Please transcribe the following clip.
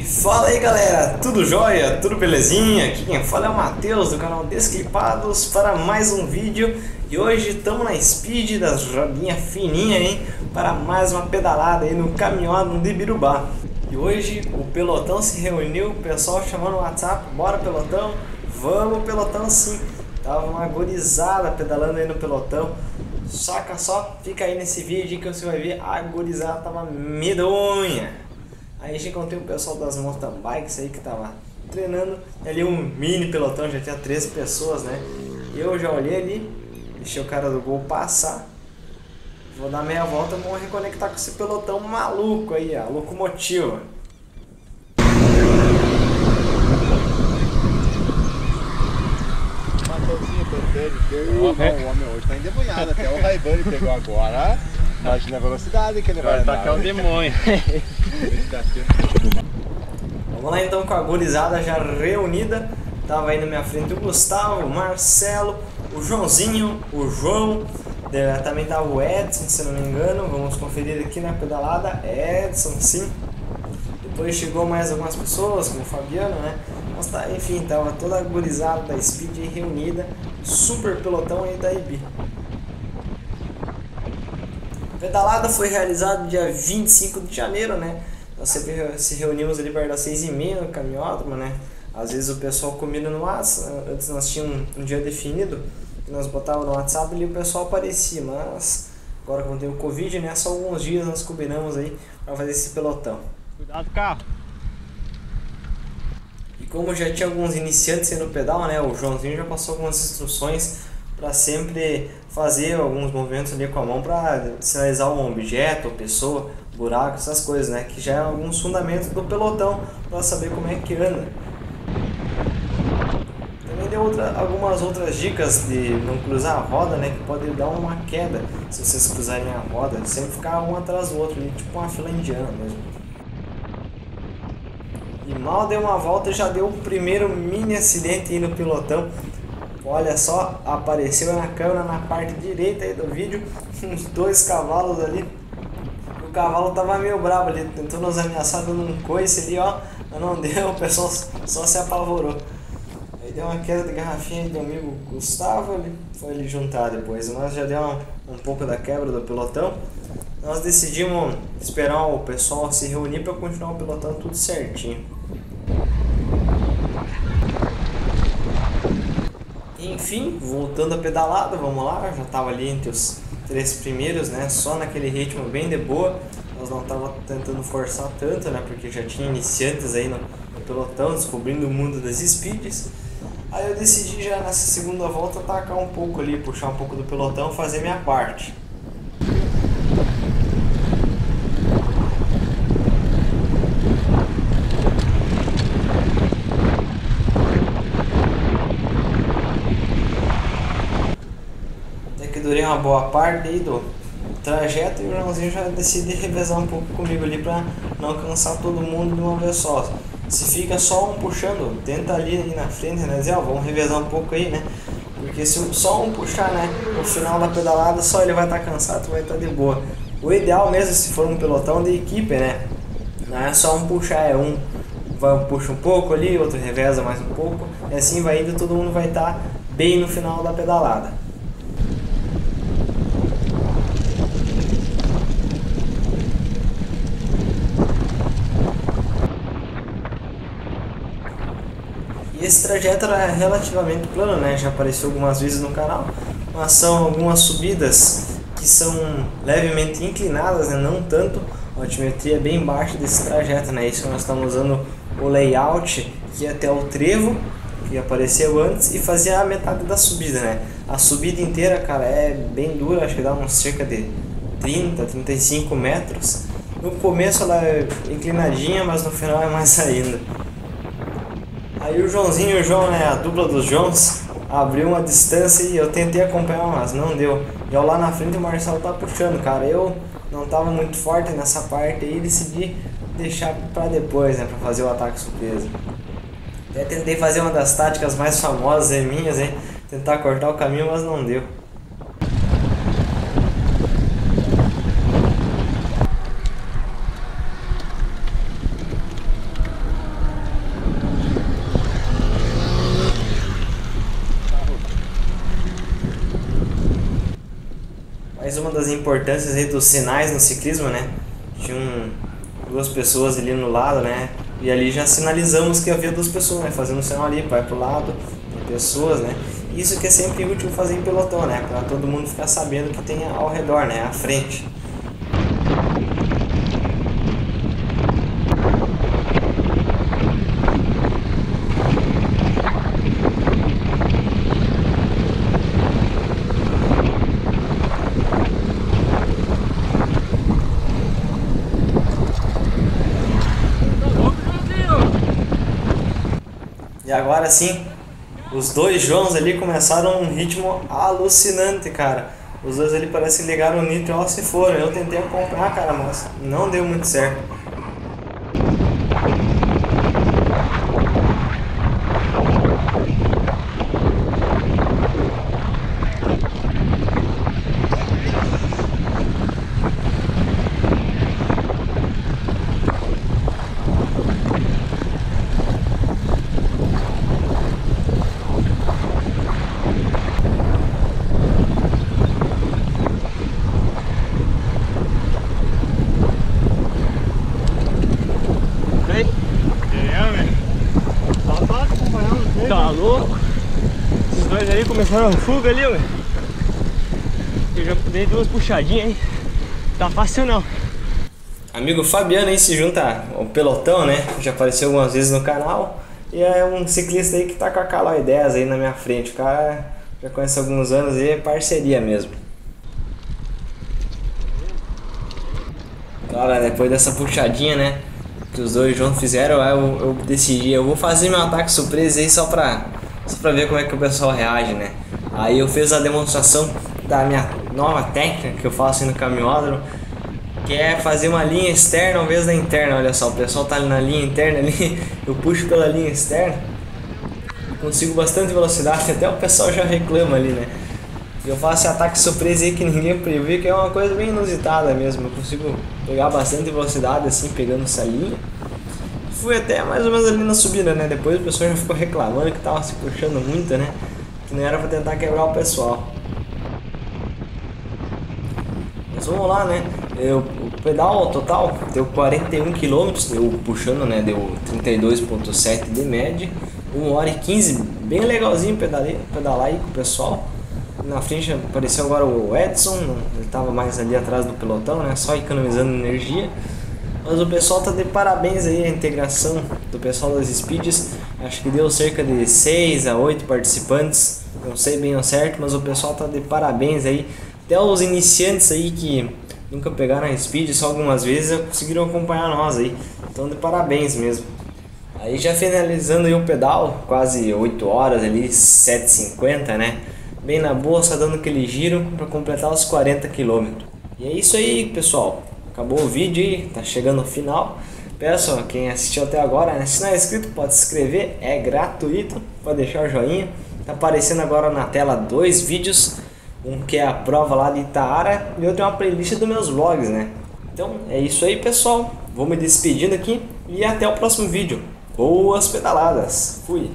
E fala aí galera, tudo jóia? Tudo belezinha? Aqui quem fala é o Matheus do canal Desclipados para mais um vídeo e hoje estamos na speed das rodinhas fininhas hein para mais uma pedalada aí no caminhão de Birubá. E hoje o pelotão se reuniu, o pessoal chamando no WhatsApp, bora pelotão, vamos pelotão sim. Tava uma gorizada pedalando aí no pelotão. Saca só, fica aí nesse vídeo que você vai ver a gorizada tava medonha. Aí gente encontrei o pessoal das mountain bikes aí que tava treinando. Ali um mini pelotão, já tinha 13 pessoas, né? Eu já olhei ali, deixei o cara do gol passar. Vou dar meia volta e vou reconectar com esse pelotão maluco aí, a locomotiva. Matãozinho tentando, o homem hoje tá endemoniado, até o Raibani pegou agora. Imagina a velocidade que ele vai Vai tacar o demônio. Vamos lá então com a gurizada já reunida. Tava aí na minha frente o Gustavo, o Marcelo, o Joãozinho, o João. Também tava o Edson, se não me engano. Vamos conferir aqui na pedalada. Edson, sim. Depois chegou mais algumas pessoas, como o Fabiano, né? Mas tá, enfim, tava toda a gurizada da Speed aí reunida. Super pelotão aí da IB. Pedalada foi realizada dia 25 de janeiro, né? Nós sempre se reunimos ali perto das 6 e meia no caminhódromo, né? Às vezes o pessoal combina no WhatsApp, antes nós tínhamos um, um dia definido, que nós botávamos no WhatsApp e o pessoal aparecia, mas agora quando tem o Covid, né? Só alguns dias nós combinamos aí para fazer esse pelotão. Cuidado, carro. E como já tinha alguns iniciantes aí no pedal, né? O Joãozinho já passou algumas instruções para sempre fazer alguns movimentos ali com a mão para sinalizar um objeto, ou pessoa, buraco, essas coisas, né? Que já é alguns fundamentos do pelotão para saber como é que anda. Também deu outra, algumas outras dicas de não cruzar a roda, né? Que pode dar uma queda se vocês cruzarem a roda, sempre ficar um atrás do outro, tipo uma fila indiana mesmo. E mal deu uma volta já deu o primeiro mini acidente aí no pelotão. Olha só, apareceu na câmera na parte direita aí do vídeo uns dois cavalos ali. O cavalo tava meio bravo ali, tentou nos ameaçar dando um coice ali, ó. Mas não deu, o pessoal só se apavorou. Aí deu uma queda de garrafinha do amigo Gustavo, ele foi ele juntar depois. Nós já deu um, um pouco da quebra do pelotão. Nós decidimos esperar o pessoal se reunir para continuar o pelotão tudo certinho. Enfim, voltando a pedalada, vamos lá, já estava ali entre os três primeiros, né? Só naquele ritmo bem de boa. Nós não tava tentando forçar tanto, né? Porque já tinha iniciantes aí no, no pelotão, descobrindo o mundo das speeds. Aí eu decidi já nessa segunda volta atacar um pouco ali, puxar um pouco do pelotão, fazer minha parte. Durei uma boa parte aí do trajeto e o Joãozinho já decidi revezar um pouco comigo ali pra não cansar todo mundo de uma vez só. Se fica só um puxando, tenta ali, ali na frente, né? Dizer, ó, vamos revezar um pouco aí, né? Porque se só um puxar, né? No final da pedalada, só ele vai estar cansado, tu vai estar de boa. O ideal mesmo, se for um pelotão de equipe, né? Não é só um puxar, é um vai, puxa um pouco ali, outro reveza mais um pouco. E assim vai indo, todo mundo vai estar bem no final da pedalada. Esse trajeto era relativamente plano, né? Já apareceu algumas vezes no canal, mas são algumas subidas que são levemente inclinadas, né? Não tanto. A altimetria é bem baixa desse trajeto, né? Isso nós estamos usando o layout que até o trevo, que apareceu antes, e fazia a metade da subida, né? A subida inteira, cara, é bem dura, acho que dá uns cerca de 30, 35 metros. No começo ela é inclinadinha, mas no final é mais ainda. Aí o Joãozinho e o João, né, a dupla dos Joãos, abriu uma distância e eu tentei acompanhar, mas não deu. E eu lá na frente o Marcelo tá puxando, cara. Eu não tava muito forte nessa parte e decidi deixar pra depois, né, pra fazer o ataque surpresa. Até tentei fazer uma das táticas mais famosas minhas, hein, tentar cortar o caminho, mas não deu. Das importâncias aí dos sinais no ciclismo, né? Tinham duas pessoas ali no lado, né? E ali já sinalizamos que havia duas pessoas, né? Fazendo um sinal ali, vai pro lado, tem pessoas, né? Isso que é sempre útil fazer em pelotão, né? Para todo mundo ficar sabendo que tem ao redor, né? À frente. E agora sim, os dois Joãos ali começaram um ritmo alucinante, cara. Os dois ali parecem ligaram o nitro ó se foram. Eu tentei acompanhar, cara, mas não deu muito certo. Tá louco? Esses dois ali começaram a fuga ali, ué. Eu já dei duas puxadinhas aí. Tá fácil não. Amigo Fabiano aí se junta ao pelotão, né? Já apareceu algumas vezes no canal. E é um ciclista aí que tá com a Caloi 10 aí na minha frente. O cara já conhece há alguns anos e é parceria mesmo. Cara, depois dessa puxadinha, né? Que os dois juntos fizeram, eu, eu decidi, eu vou fazer meu ataque surpresa aí só pra, só pra ver como é que o pessoal reage, né? Aí eu fiz a demonstração da minha nova técnica que eu faço no caminhódromo, que é fazer uma linha externa ao invés da interna. Olha só, o pessoal tá ali na linha interna ali, eu puxo pela linha externa consigo bastante velocidade, até o pessoal já reclama ali, né? Eu faço ataque surpresa aí que ninguém previu, que é uma coisa bem inusitada mesmo. Eu consigo pegar bastante velocidade assim, pegando essa linha. Fui até mais ou menos ali na subida, né? Depois o pessoal já ficou reclamando que tava se puxando muito, né? Que não era pra tentar quebrar o pessoal. Mas vamos lá, né? Eu, o pedal total deu 41 km, eu puxando, né? Deu 32.7 de média. 1 hora e 15, bem legalzinho pedalar, pedalar aí com o pessoal. Na frente apareceu agora o Edson, ele estava mais ali atrás do pelotão, né? Só economizando energia. Mas o pessoal tá de parabéns aí a integração do pessoal das Speeds. Acho que deu cerca de 6 a 8 participantes. Não sei bem ao certo, mas o pessoal tá de parabéns aí. Até os iniciantes aí que nunca pegaram a Speed só algumas vezes conseguiram acompanhar nós aí. Então de parabéns mesmo. Aí já finalizando aí o pedal, quase 8 horas ali, 7h50, né? bem na boa, só dando aquele giro para completar os 40 km. E é isso aí, pessoal. Acabou o vídeo aí, tá chegando ao final. Peço a quem assistiu até agora, né? se não é inscrito, pode se inscrever, é gratuito, pode deixar o joinha. Tá aparecendo agora na tela dois vídeos, um que é a prova lá de Itaara e outro é uma playlist dos meus vlogs, né? Então é isso aí, pessoal. Vou me despedindo aqui e até o próximo vídeo. Boas pedaladas. Fui.